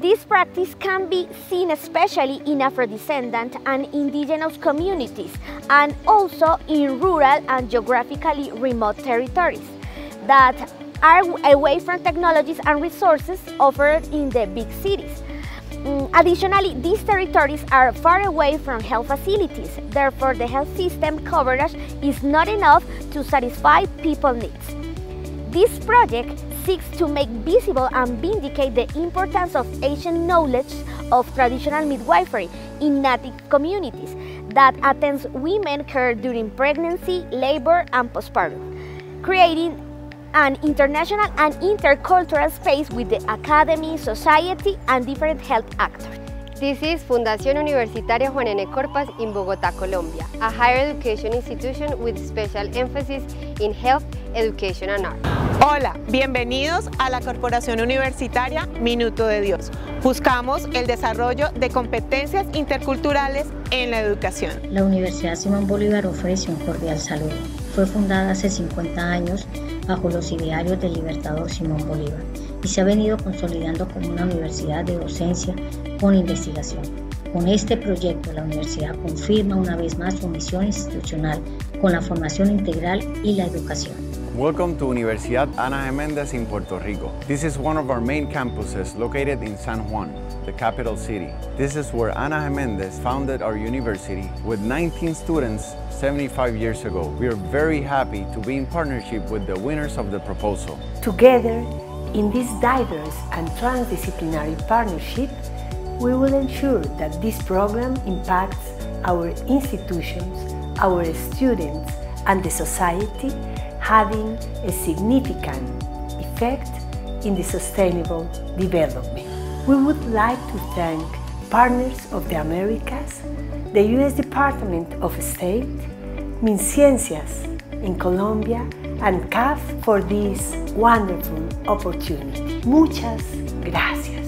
practice can be seen especially in Afro-descendant and indigenous communities and also in rural and geographically remote territories that are away from technologies and resources offered in the big cities. Mm, additionally, these territories are far away from health facilities, therefore the health system coverage is not enough to satisfy people's needs. This project seeks to make visible and vindicate the importance of ancient knowledge of traditional midwifery in native communities that attends women care during pregnancy, labor, and postpartum, creating an international and intercultural space with the academy, society, and different health actors. This is Fundación Universitaria Juan N. Corpas in Bogotá, Colombia, a higher education institution with special emphasis in health, education and art. Hola, bienvenidos a la Corporación Universitaria Minuto de Dios. Buscamos el desarrollo de competencias interculturales en la educación. La Universidad Simón Bolívar ofrece un cordial saludo. Fue fundada hace 50 años bajo los idearios del libertador Simón Bolívar y se ha venido consolidando como una universidad de docencia con investigación. Con este proyecto, la universidad confirma una vez más su misión institucional con la formación integral y la educación. Welcome to Universidad Ana Geméndez in Puerto Rico. This is one of our main campuses located in San Juan, the capital city. This is where Ana Geméndez founded our university with 19 students 75 years ago. We are very happy to be in partnership with the winners of the proposal. Together, in this diverse and transdisciplinary partnership, we will ensure that this program impacts our institutions, our students, and the society, having a significant effect in the sustainable development. We would like to thank partners of the Americas, the U.S. Department of State, MinCiencias in Colombia, and CAF for this wonderful opportunity. Muchas gracias.